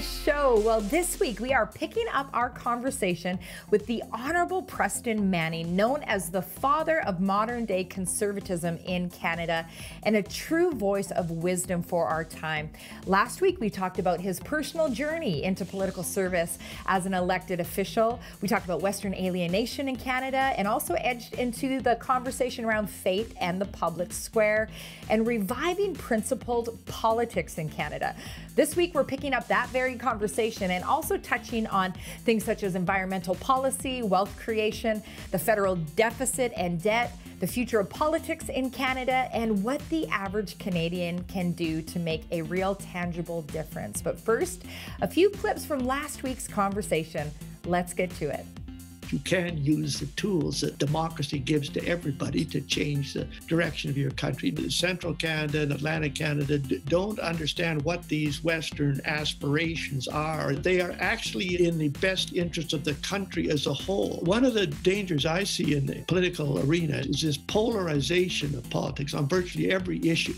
Show. Well, this week we are picking up our conversation with the Honorable Preston Manning, known as the father of modern day conservatism in Canada and a true voice of wisdom for our time. Last week we talked about his personal journey into political service as an elected official. We talked about Western alienation in Canada and also edged into the conversation around faith and the public square and reviving principled politics in Canada. This week we're picking up that very conversation and also touching on things such as environmental policy, wealth creation, the federal deficit and debt, the future of politics in Canada, and what the average Canadian can do to make a real tangible difference. But first, a few clips from last week's conversation. Let's get to it you can use the tools that democracy gives to everybody to change the direction of your country. Central Canada and Atlantic Canada don't understand what these Western aspirations are. They are actually in the best interest of the country as a whole. One of the dangers I see in the political arena is this polarization of politics on virtually every issue.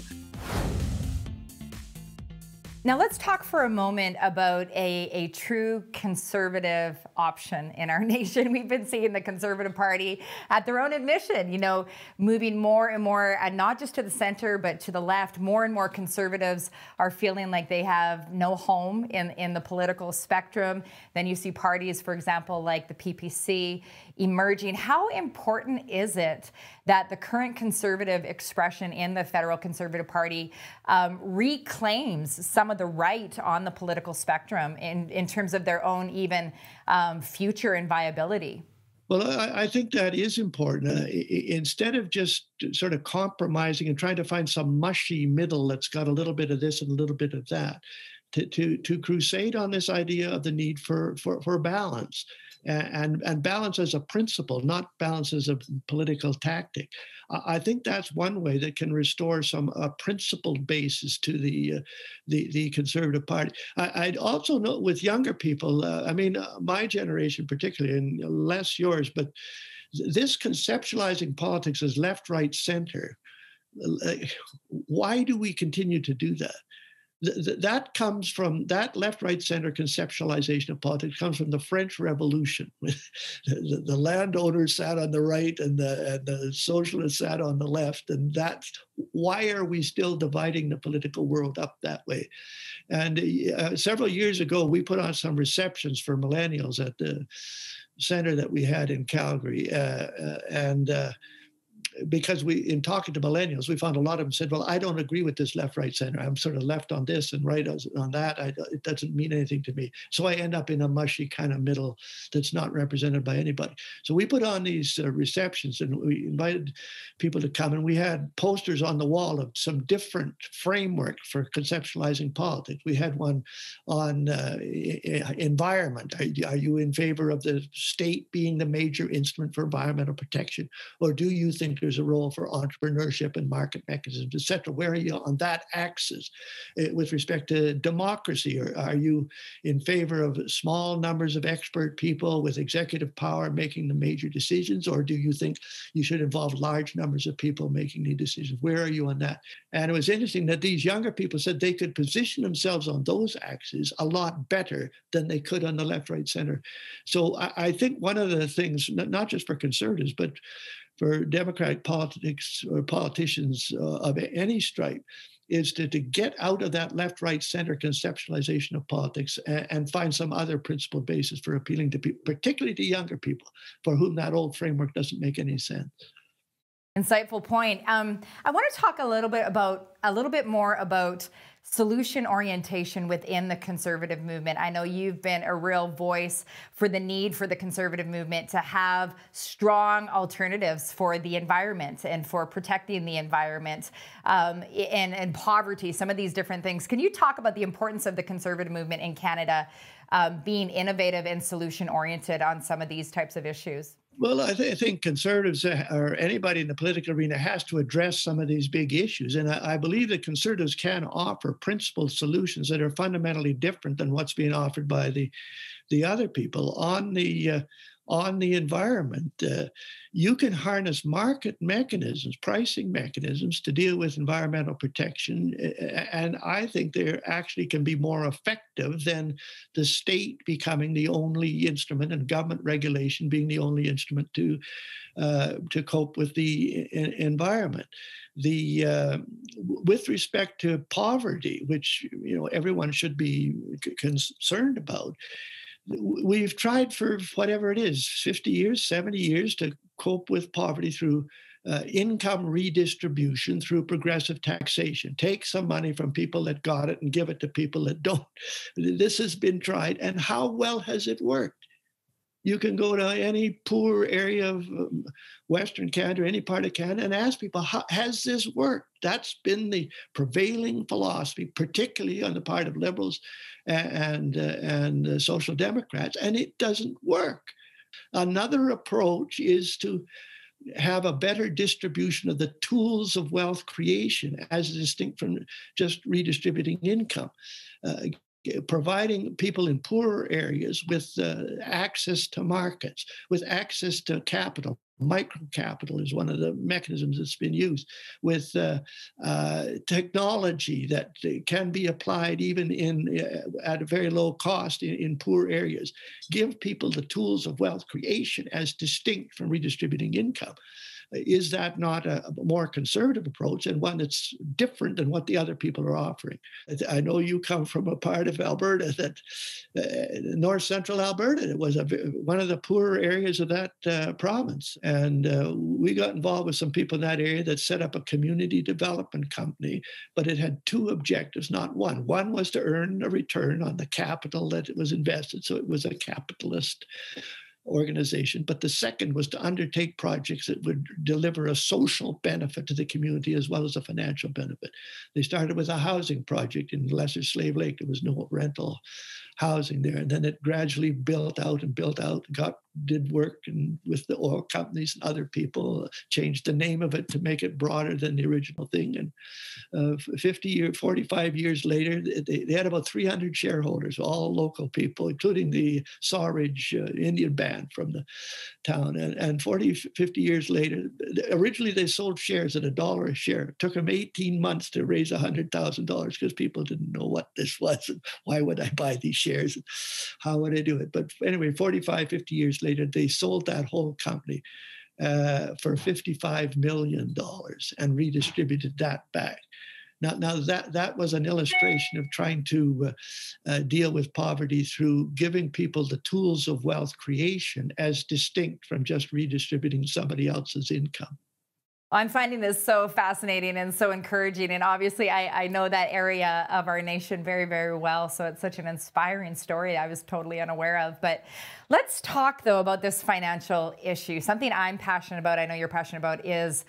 Now, let's talk for a moment about a, a true conservative option in our nation. We've been seeing the Conservative Party, at their own admission, you know, moving more and more, uh, not just to the center, but to the left. More and more conservatives are feeling like they have no home in, in the political spectrum. Then you see parties, for example, like the PPC emerging. How important is it that the current conservative expression in the federal Conservative Party um, reclaims some of the right on the political spectrum in, in terms of their own even um, future and viability? Well, I, I, think that is important. Uh, instead of just sort of compromising and trying to find some mushy middle that's got a little bit of this and a little bit of that, to, to, to crusade on this idea of the need for, for, for balance and, and balance as a principle, not balance as a political tactic. I think that's one way that can restore some uh, principled basis to the, uh, the, the Conservative Party. I, would also note with younger people, uh, I mean, uh, my generation particularly, and less yours, but this conceptualizing politics as left, right, center. Why do we continue to do that? Th- that comes from that left right center conceptualization of politics comes from the french revolution the, the, landowners sat on the right and the, and the socialists sat on the left and that's why are we still dividing the political world up that way? And uh, several years ago we put on some receptions for millennials at the center that we had in calgary uh, uh, and uh, because we, in talking to millennials, we found a lot of them said, "Well, I don't agree with this left, right, center. I'm sort of left on this and right on that. I, it doesn't mean anything to me." So I end up in a mushy kind of middle that's not represented by anybody. So we put on these uh, receptions and we invited people to come, and we had posters on the wall of some different framework for conceptualizing politics. We had one on uh, environment. Are, are you in favor of the state being the major instrument for environmental protection, or do you think there's a role for entrepreneurship and market mechanisms, et cetera. Where are you on that axis uh, with respect to democracy? Or are you in favor of small numbers of expert people with executive power making the major decisions? Or do you think you should involve large numbers of people making the decisions? Where are you on that? And it was interesting that these younger people said they could position themselves on those axes a lot better than they could on the left, right, center. So I, I think one of the things, not just for conservatives, but for Democratic politics or politicians uh, of any stripe is to, to get out of that left right center conceptualization of politics and, and, find some other principled basis for appealing to people, particularly to younger people for whom that old framework doesn't make any sense. Insightful point. Um, I want to talk a little bit about a little bit more about solution orientation within the conservative movement. I know you've been a real voice for the need for the conservative movement to have strong alternatives for the environment and for protecting the environment um, and, and poverty, some of these different things. Can you talk about the importance of the conservative movement in Canada um, being innovative and solution oriented on some of these types of issues? Well, I, th- I, think conservatives uh, or anybody in the political arena has to address some of these big issues. And I, I, believe that conservatives can offer principled solutions that are fundamentally different than what's being offered by the, the other people. On the, uh, on the environment. Uh, you can harness market mechanisms, pricing mechanisms to deal with environmental protection. And I think they actually can be more effective than the state becoming the only instrument and government regulation being the only instrument to, uh, to cope with the environment. The uh, with respect to poverty, which you know everyone should be concerned about, we've tried for whatever it is 50 years 70 years to cope with poverty through uh, income redistribution through progressive taxation. Take some money from people that got it and give it to people that don't. This has been tried and how well has it worked you can go to any poor area of um, Western Canada or any part of Canada and ask people, has this worked? That's been the prevailing philosophy, particularly on the part of liberals and, uh, and uh, social democrats, and it doesn't work. Another approach is to have a better distribution of the tools of wealth creation as distinct from just redistributing income. Uh, providing people in poorer areas with uh, access to markets, with access to capital. Micro capital is one of the mechanisms that's been used with uh, uh, technology that can be applied even in uh, at a very low cost in, in poor areas. Give people the tools of wealth creation as distinct from redistributing income is that not a, more conservative approach and one that's different than what the other people are offering? I know you come from a part of Alberta that uh, north central Alberta. It was a, one of the poorer areas of that uh, province, and uh, we got involved with some people in that area that set up a community development company. But it had two objectives, not one. One was to earn a return on the capital that it was invested, so it was a capitalist organization, but the second was to undertake projects that would deliver a social benefit to the community as well as a financial benefit. They started with a housing project in Lesser Slave Lake. There was no rental housing there. And then it gradually built out and built out, got did work and with the oil companies and other people, changed the name of it to make it broader than the original thing. And uh, 50 years, 45 years later, they, they, had about 300 shareholders, all local people, including the Sawridge uh, Indian band from the town. And, and 40, 50 years later, originally they sold shares at a dollar a share. It took them 18 months to raise $100,000 because people didn't know what this was and why would I buy these shares? How would I do it? But anyway, 45, 50 years later, they sold that whole company uh, for $55 million and redistributed that back. Now, now that, that was an illustration of trying to uh, uh, deal with poverty through giving people the tools of wealth creation as distinct from just redistributing somebody else's income. I'm finding this so fascinating and so encouraging. And obviously, I, I, know that area of our nation very, very well. So it's such an inspiring story I was totally unaware of. But let's talk, though, about this financial issue. Something I'm passionate about, I know you're passionate about, is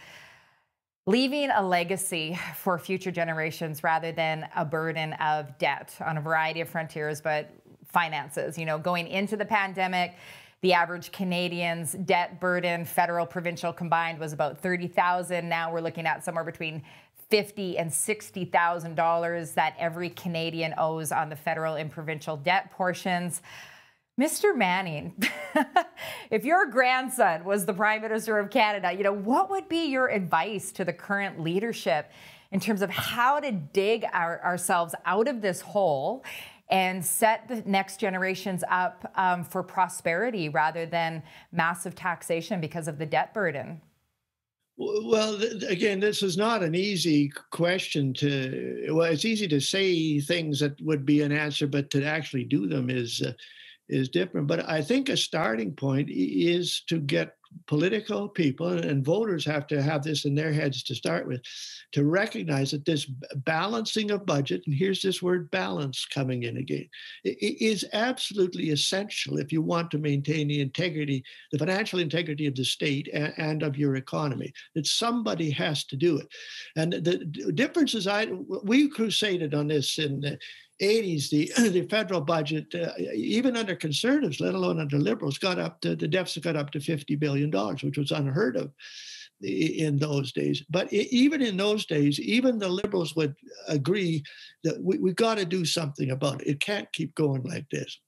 leaving a legacy for future generations rather than a burden of debt on a variety of frontiers, but finances. You know, going into the pandemic, the average Canadian's debt burden, federal, provincial combined, was about 30,000. Now we're looking at somewhere between fifty and sixty thousand dollars that every Canadian owes on the federal and provincial debt portions. Mr. Manning, if your grandson was the Prime Minister of Canada, you know, what would be your advice to the current leadership in terms of how to dig our, ourselves out of this hole and set the next generations up um, for prosperity rather than massive taxation because of the debt burden? Well, again, this is not an easy question to. Well, it's easy to say things that would be an answer, but to actually do them is uh, is different. But I think a starting point is to get political people and voters have to have this in their heads to start with to recognize that this balancing of budget and here's this word balance coming in again is absolutely essential if you want to maintain the integrity the financial integrity of the state and of your economy that somebody has to do it. And the difference is i we crusaded on this in 80s, the, the federal budget, uh, even under conservatives, let alone under liberals, got up to the deficit got up to $50 billion, which was unheard of in those days. But even in those days, even the liberals would agree that we, we got to do something about it. It can't keep going like this.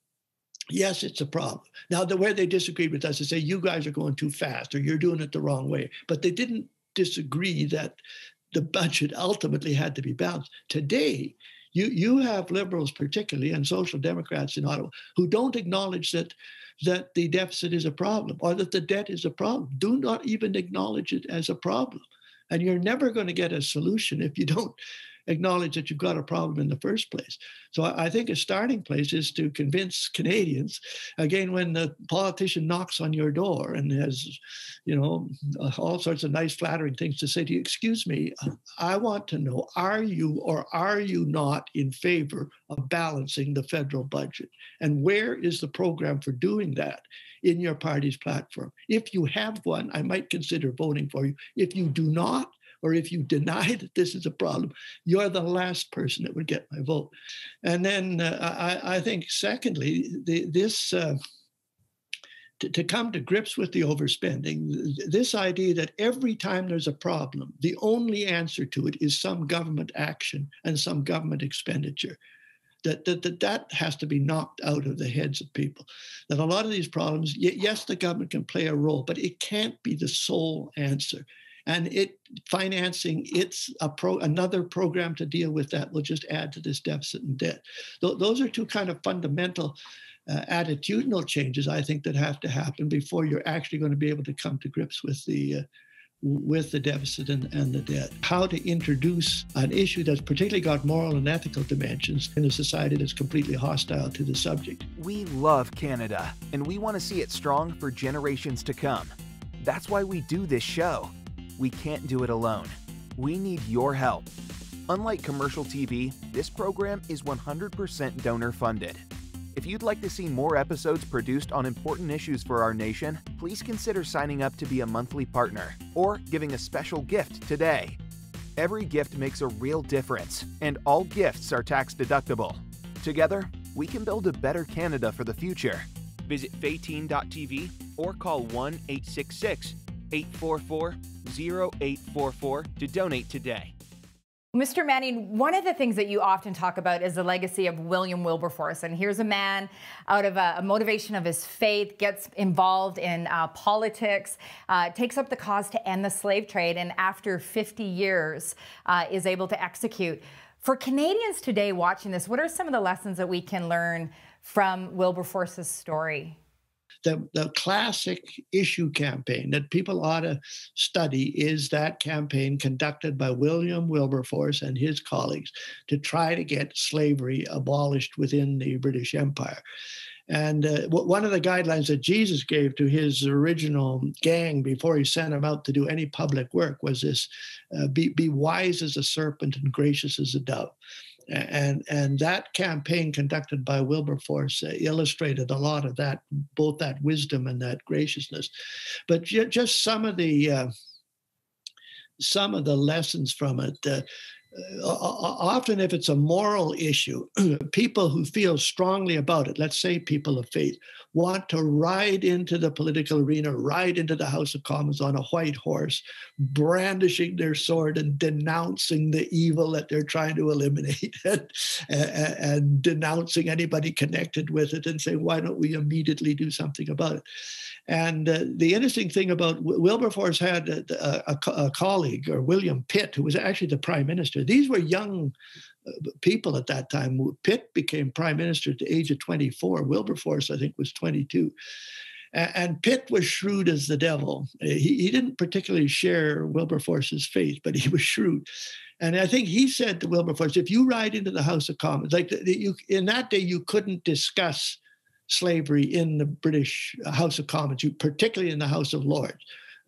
Yes, it's a problem. Now, the way they disagreed with us is say, you guys are going too fast or you're doing it the wrong way. But they didn't disagree that the budget ultimately had to be balanced. Today, you, you have liberals, particularly, and social democrats in Ottawa, who don't acknowledge that, that the deficit is a problem or that the debt is a problem. Do not even acknowledge it as a problem. And you're never going to get a solution if you don't acknowledge that you've got a problem in the first place. So I think a starting place is to convince Canadians, again, when the politician knocks on your door and has, you know, uh, all sorts of nice, flattering things to say to you, excuse me, I want to know, are you or are you not in favor of balancing the federal budget? And where is the program for doing that? in your party's platform. If you have one, I might consider voting for you. If you do not, or if you deny that this is a problem, you're the last person that would get my vote. And then uh, I, I, think, secondly, the, this. Uh, to, to, come to grips with the overspending, this idea that every time there's a problem, the only answer to it is some government action and some government expenditure. That, that, that, that has to be knocked out of the heads of people. That a lot of these problems, yes, the government can play a role, but it can't be the sole answer and it financing it's a pro another program to deal with that will just add to this deficit and debt. Th- those are two kind of fundamental uh, attitudinal changes I think that have to happen before you're actually going to be able to come to grips with the uh, with the deficit and, and, the debt. How to introduce an issue that's particularly got moral and ethical dimensions in a society that's completely hostile to the subject. We love Canada, and we want to see it strong for generations to come. That's why we do this show we can't do it alone. We need your help. Unlike commercial TV, this program is 100% donor funded. If you'd like to see more episodes produced on important issues for our nation, please consider signing up to be a monthly partner or giving a special gift today. Every gift makes a real difference, and all gifts are tax deductible. Together, we can build a better Canada for the future. Visit faytene.tv or call 1 866 844 0844 to donate today. Mr. Manning, one of the things that you often talk about is the legacy of William Wilberforce. And here's a man out of a, a motivation of his faith, gets involved in uh, politics, uh, takes up the cause to end the slave trade, and after 50 years uh, is able to execute. For Canadians today watching this, what are some of the lessons that we can learn from Wilberforce's story? The, the classic issue campaign that people ought to study is that campaign conducted by William Wilberforce and his colleagues to try to get slavery abolished within the British Empire. And uh, one of the guidelines that Jesus gave to his original gang before he sent them out to do any public work was this uh, be, be wise as a serpent and gracious as a dove and and that campaign conducted by Wilberforce uh, illustrated a lot of that, both that wisdom and that graciousness. But just some of the uh, some of the lessons from it. Uh, uh, often if it's a moral issue, people who feel strongly about it, let's say people of faith, want to ride into the political arena, ride into the House of Commons on a white horse, brandishing their sword and denouncing the evil that they're trying to eliminate and, and, denouncing anybody connected with it and saying, why don't we immediately do something about it? And uh, the interesting thing about Wilberforce had a, a, a, colleague, or William Pitt, who was actually the prime minister. These were young uh, people at that time. Pitt became prime minister at the age of 24. Wilberforce, I think, was 22. And Pitt was shrewd as the devil. Uh, he, he didn't particularly share Wilberforce's faith, but he was shrewd. And I think he said to Wilberforce, if you ride into the House of Commons, like the, you, in that day, you couldn't discuss slavery in the British uh, House of Commons, particularly in the House of Lords.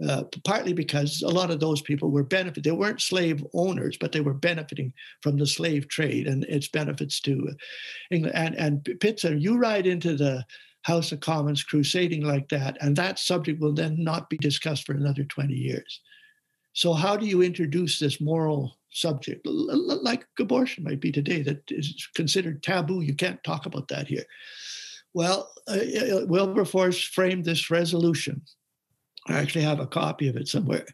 Uh, partly because a lot of those people were benefit. They weren't slave owners, but they were benefiting from the slave trade and its benefits to England. And and said, you ride into the House of Commons crusading like that, and that subject will then not be discussed for another 20 years. So how do you introduce this moral subject, like abortion might be today, that is considered taboo? You can't talk about that here. Well, uh, uh, Wilberforce framed this resolution. I actually have a copy of it somewhere.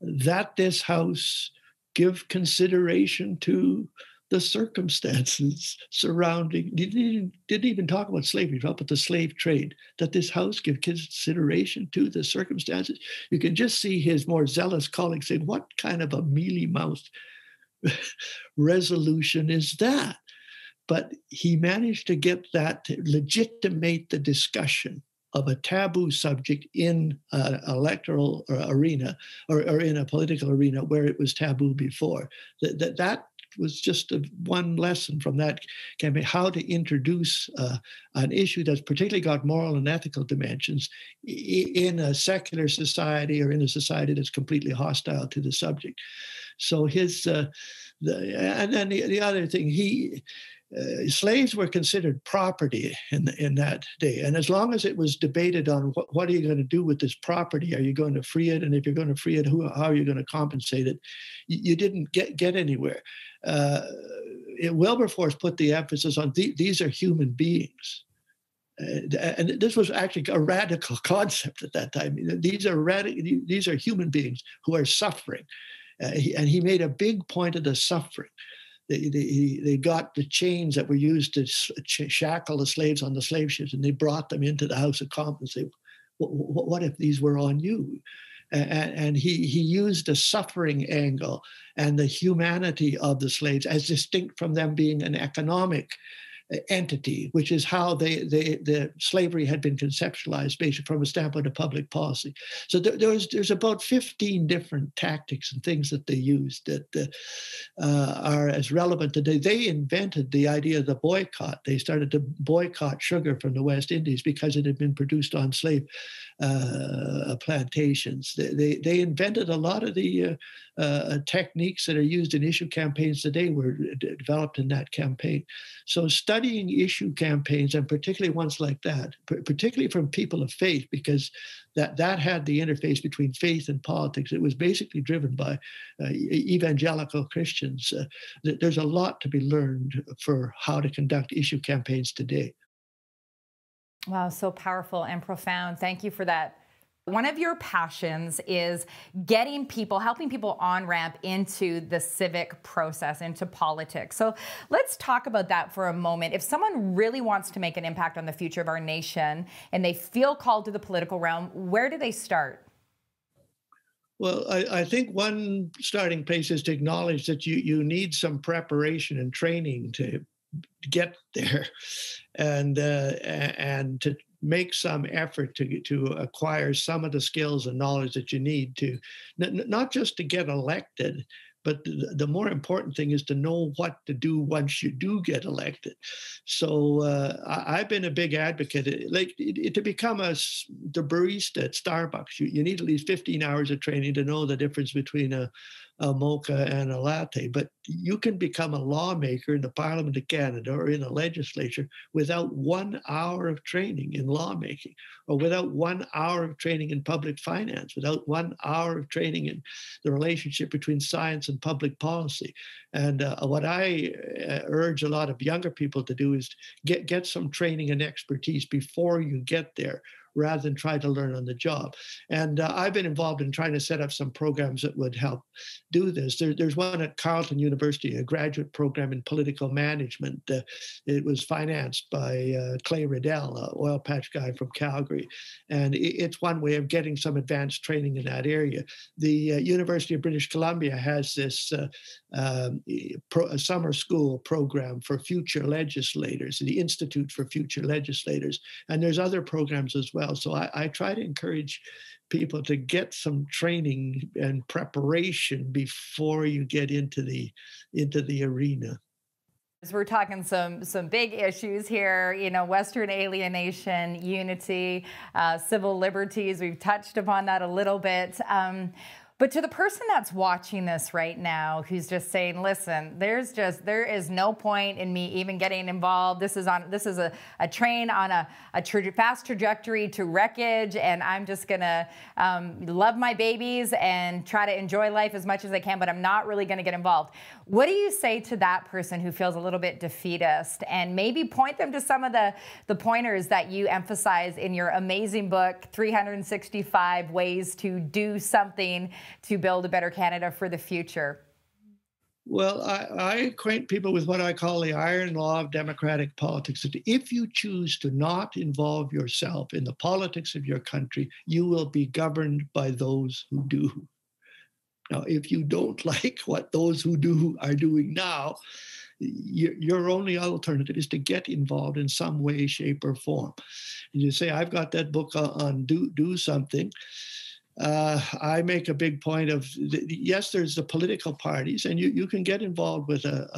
That this House give consideration to the circumstances surrounding didn't, didn't even talk about slavery, but the slave trade. That this house give consideration to the circumstances. You can just see his more zealous colleagues saying, "What kind of a mealy mouthed resolution is that?" But he managed to get that to legitimate the discussion of a taboo subject in an electoral arena or, or, in a political arena where it was taboo before. That, that, that was just a, one lesson from that campaign how to introduce uh, an issue that's particularly got moral and ethical dimensions in a secular society or in a society that's completely hostile to the subject. So his, uh, the, and then the, the other thing, he, uh, slaves were considered property in in that day, and as long as it was debated on what, what are you going to do with this property, are you going to free it, and if you're going to free it, who, how are you going to compensate it? You, you didn't get get anywhere. Uh, it, Wilberforce put the emphasis on the, these are human beings. Uh, and this was actually a radical concept at that time. These are radical, these are human beings who are suffering, uh, he, and he made a big point of the suffering they, they, they got the chains that were used to shackle the slaves on the slave ships and they brought them into the House of Commons. They, what, what if these were on you? And, and, he, he used the suffering angle and the humanity of the slaves as distinct from them being an economic entity, which is how they, they, the slavery had been conceptualized basically from a standpoint of public policy. So there, there's there's about 15 different tactics and things that they used that uh, are as relevant today. They invented the idea of the boycott. They started to boycott sugar from the West Indies because it had been produced on slave uh, plantations. They, they, they invented a lot of the uh, uh, techniques that are used in issue campaigns today were d- developed in that campaign. So studying issue campaigns and particularly ones like that, particularly from people of faith, because that that had the interface between faith and politics. It was basically driven by uh, evangelical Christians. Uh, there's a lot to be learned for how to conduct issue campaigns today. Wow, so powerful and profound. Thank you for that one of your passions is getting people, helping people on ramp into the civic process, into politics. So let's talk about that for a moment. If someone really wants to make an impact on the future of our nation and they feel called to the political realm, where do they start? Well, I, I, think one starting place is to acknowledge that you, you need some preparation and training to get there. And uh, and to make some effort to to acquire some of the skills and knowledge that you need to n- not just to get elected but the, the, more important thing is to know what to do once you do get elected. So uh, I, have been a big advocate uh, like it, it, to become a the barista at starbucks you, you need at least 15 hours of training to know the difference between a a mocha and a latte. But you can become a lawmaker in the Parliament of Canada or in a legislature without one hour of training in lawmaking, or without one hour of training in public finance, without one hour of training in the relationship between science and public policy. And uh, what I uh, urge a lot of younger people to do is get, get some training and expertise before you get there rather than try to learn on the job. And uh, I've been involved in trying to set up some programs that would help do this. There, there's one at Carleton University, a graduate program in political management. Uh, it was financed by uh, Clay Riddell, an oil patch guy from Calgary. And it, it's one way of getting some advanced training in that area. The uh, University of British Columbia has this uh, um, pro, summer school program for future legislators, the Institute for Future Legislators. And there's other programs as well well. So I, I try to encourage people to get some training and preparation before you get into the into the arena. We're talking some some big issues here, you know, Western alienation, unity, uh, civil liberties. We've touched upon that a little bit. Um, but to the person that's watching this right now, who's just saying, listen, there's just, there is no point in me even getting involved. This is on, this is a, a train on a, a tra fast trajectory to wreckage. And I'm just to um, love my babies and try to enjoy life as much as I can, but I'm not really to get involved. What do you say to that person who feels a little bit defeatist and maybe point them to some of the, the pointers that you emphasize in your amazing book, 365 Ways to Do Something to build a better Canada for the future? Well, I, I, acquaint people with what I call the iron law of democratic politics. If you choose to not involve yourself in the politics of your country, you will be governed by those who do. Now, if you don't like what those who do are doing now, your only alternative is to get involved in some way, shape, or form. And you say, I've got that book on do, do something uh, I make a big point of yes, there's the political parties, and you, you can get involved with a,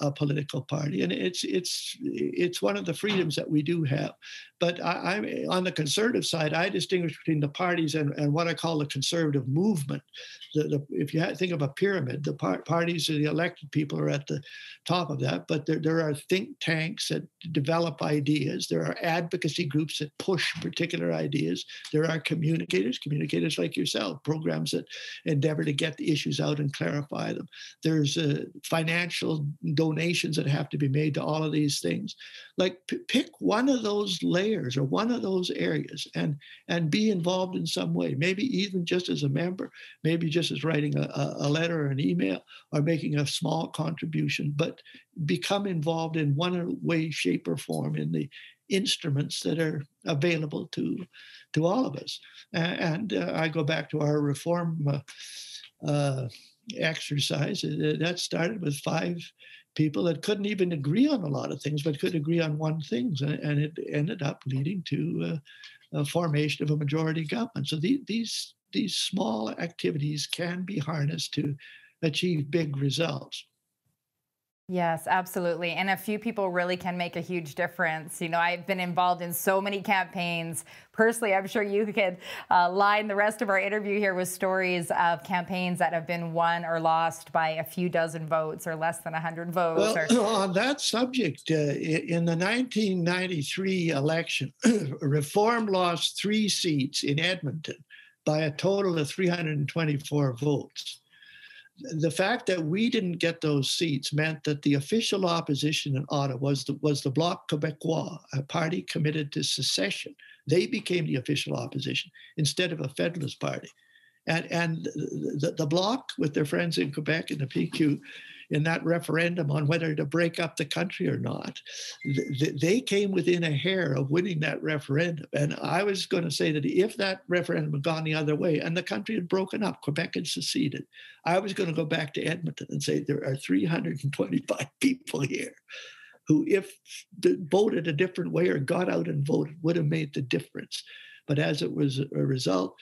a, a political party, and it's it's it's one of the freedoms that we do have. But I, am on the conservative side. I distinguish between the parties and, and what I call the conservative movement. The, the, if you think of a pyramid, the par- parties, of the elected people are at the top of that. But there, there are think tanks that develop ideas. There are advocacy groups that push particular ideas. There are communicators, communicators like yourself, programs that endeavor to get the issues out and clarify them. There's uh, financial donations that have to be made to all of these things. Like p- pick one of those layers layers or one of those areas and and be involved in some way maybe even just as a member maybe just as writing a, a letter or an email or making a small contribution but become involved in one way shape or form in the instruments that are available to to all of us. And uh, i go back to our reform uh, uh, exercise uh, that started with five people that couldn't even agree on a lot of things, but could agree on one thing, and it ended up leading to uh, a formation of a majority government. So the, these these small activities can be harnessed to achieve big results. Yes, absolutely. And a few people really can make a huge difference. You know, I've been involved in so many campaigns. Personally, I'm sure you could uh, line the rest of our interview here with stories of campaigns that have been won or lost by a few dozen votes or less than 100 votes. Well, or... on that subject, uh, in the 1993 election, Reform lost three seats in Edmonton by a total of 324 votes the fact that we didn't get those seats meant that the official opposition in Ottawa was the, was the Bloc Québécois, a party committed to secession. They became the official opposition instead of a Federalist party. And, and the, the Bloc, with their friends in Quebec and the PQ, in that referendum on whether to break up the country or not. They came within a hair of winning that referendum. And I was going to say that if that referendum had gone the other way and the country had broken up, Quebec had seceded, I was going to go back to Edmonton and say there are 325 people here who, if they voted a different way or got out and voted, would have made the difference. But as it was a result,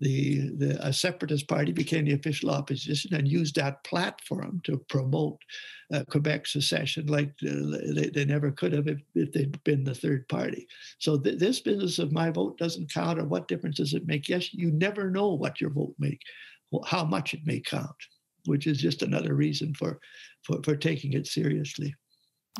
the, the a separatist party became the official opposition and used that platform to promote uh, Quebec secession like uh, they, they never could have if, if they'd been the third party. So th- this business of my vote doesn't count or what difference does it make? Yes, you never know what your vote make, how much it may count, which is just another reason for, for, for taking it seriously.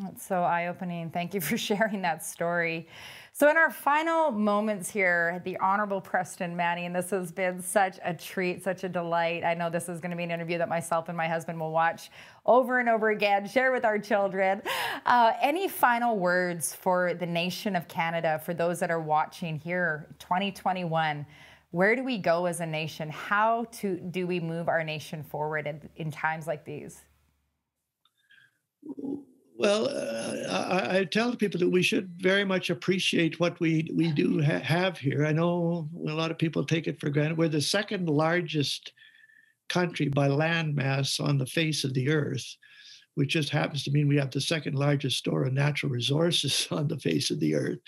That's so eye opening. Thank you for sharing that story. So, in our final moments here, the Honorable Preston Manning, and this has been such a treat, such a delight. I know this is going to be an interview that myself and my husband will watch over and over again, share with our children. Uh, any final words for the nation of Canada, for those that are watching here, 2021? Where do we go as a nation? How to, do we move our nation forward in, in times like these? Well, uh, I, I, tell people that we should very much appreciate what we we do ha- have here. I know a lot of people take it for granted. We're the second largest country by land mass on the face of the earth, which just happens to mean we have the second largest store of natural resources on the face of the earth.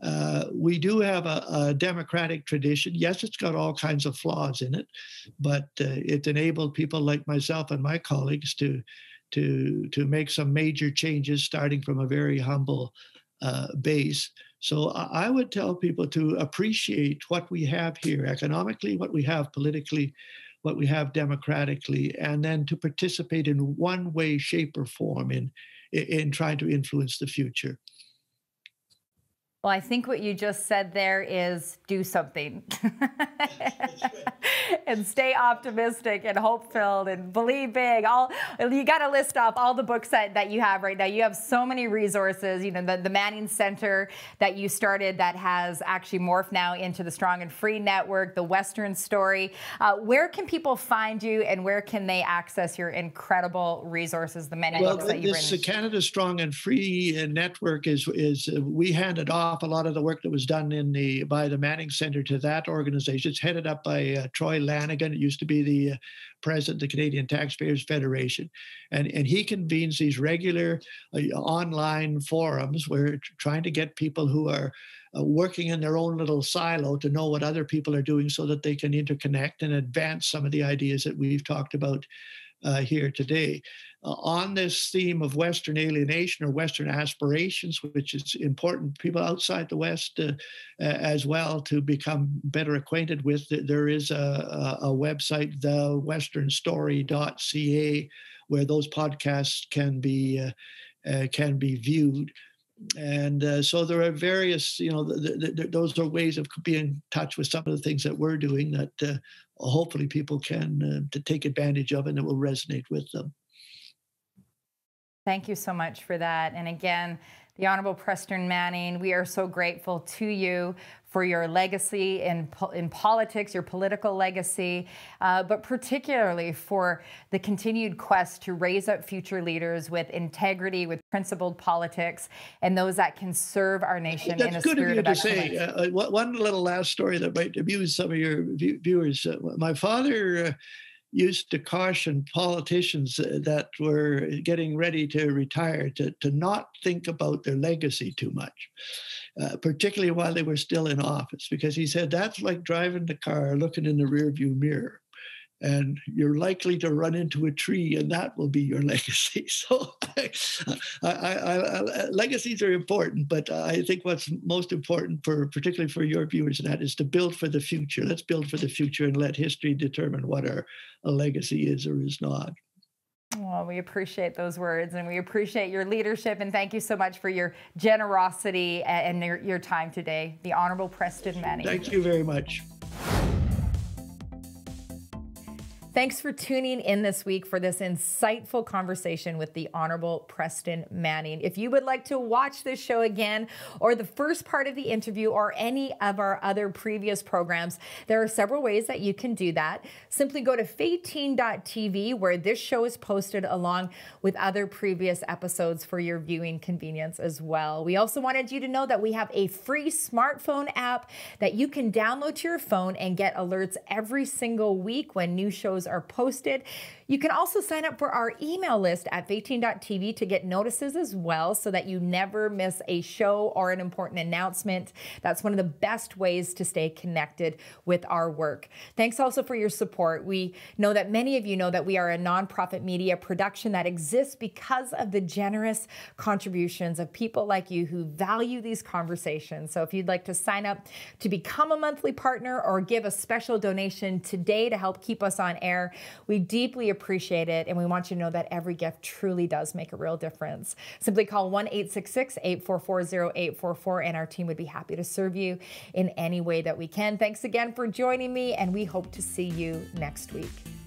Uh, we do have a, a, democratic tradition. Yes, it's got all kinds of flaws in it, but uh, it enabled people like myself and my colleagues to to to make some major changes, starting from a very humble uh, base. So I would tell people to appreciate what we have here economically, what we have politically, what we have democratically, and then to participate in one way, shape, or form in in trying to influence the future. Well, I think what you just said there is do something and stay optimistic and hope filled and believe big. All you got to list off all the books that, that you have right now. You have so many resources. You know, the, the Manning Center that you started that has actually morphed now into the Strong and Free Network, the Western Story. Uh, where can people find you and where can they access your incredible resources, the many well, books that you've written? Well, this Canada Strong and Free Network is, is uh, we handed off off a lot of the work that was done in the by the Manning Center to that organization. It's headed up by uh, Troy Lanigan. It used to be the uh, president of the Canadian Taxpayers Federation, and and he convenes these regular uh, online forums where trying to get people who are uh, working in their own little silo to know what other people are doing so that they can interconnect and advance some of the ideas that we've talked about uh, here today. Uh, on this theme of Western alienation or Western aspirations, which is important, people outside the West uh, as well to become better acquainted with, there is a, a website, thewesternstory.ca, where those podcasts can be uh, uh, can be viewed. And uh, so there are various you know the, the, those are ways of being in touch with some of the things that we're doing that uh, hopefully people can to take advantage of and it will resonate with them thank you so much for that and again the Honorable Preston Manning, we are so grateful to you for your legacy in, in politics, your political legacy, uh, but particularly for the continued quest to raise up future leaders with integrity, with principled politics, and those that can serve our nation That's in a good spirit of you of to say. Uh, uh one little last story that might amuse some of your viewers. Uh, my father uh, used to caution politicians uh, that were getting ready to retire to, to not think about their legacy too much, uh, particularly while they were still in office, because he said that's like driving the car looking in the rearview mirror and you're likely to run into a tree, and that will be your legacy. So, I, I, I, legacies are important, but I think what's most important for, particularly for your viewers, and that is to build for the future. Let's build for the future and let history determine what our legacy is or is not. Well, we appreciate those words and we appreciate your leadership and thank you so much for your generosity and your, your time today. The Honorable Preston Manning. Thank you very much. Thanks for tuning in this week for this insightful conversation with the Honorable Preston Manning. If you would like to watch this show again, or the first part of the interview, or any of our other previous programs, there are several ways that you can do that. Simply go to fay where this show is posted along with other previous episodes for your viewing convenience as well. We also wanted you to know that we have a free smartphone app that you can download to your phone and get alerts every single week when new shows are posted. You can also sign up for our email list at fay to get notices as well so that you never miss a show or an important announcement. That's one of the best ways to stay connected with our work. Thanks also for your support. We know that many of you know that we are a nonprofit media production that exists because of the generous contributions of people like you who value these conversations. So if you'd like to sign up to become a monthly partner or give a special donation today to help keep us on air, we deeply appreciate appreciate it. And we want you to know that every gift truly does make a real difference. Simply call 1 866 844 0844, and our team would be happy to serve you in any way that we can. Thanks again for joining me, and we hope to see you next week.